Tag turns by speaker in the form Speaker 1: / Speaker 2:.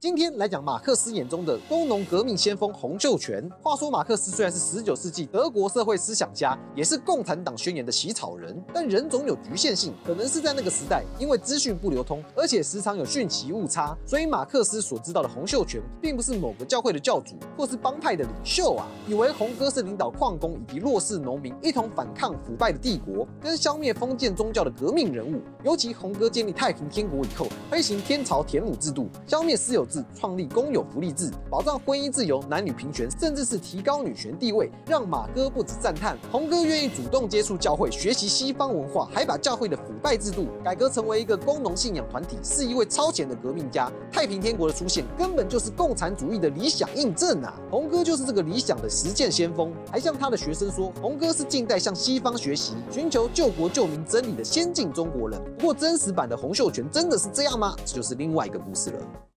Speaker 1: 今天来讲马克思眼中的工农革命先锋洪秀全。话说马克思虽然是十九世纪德国社会思想家，也是共产党宣言的起草人，但人总有局限性，可能是在那个时代，因为资讯不流通，而且时常有讯息误差，所以马克思所知道的洪秀全，并不是某个教会的教主或是帮派的领袖啊，以为洪哥是领导矿工以及弱势农民一同反抗腐败的帝国，跟消灭封建宗教的革命人物。尤其洪哥建立太平天国以后，推行天朝田亩制度，消灭私有。制创立公有福利制，保障婚姻自由、男女平权，甚至是提高女权地位，让马哥不止赞叹，洪哥愿意主动接触教会，学习西方文化，还把教会的腐败制度改革成为一个工农信仰团体，是一位超前的革命家。太平天国的出现，根本就是共产主义的理想印证啊！洪哥就是这个理想的实践先锋，还向他的学生说，洪哥是近代向西方学习、寻求救国救民真理的先进中国人。不过，真实版的洪秀全真的是这样吗？这就是另外一个故事了。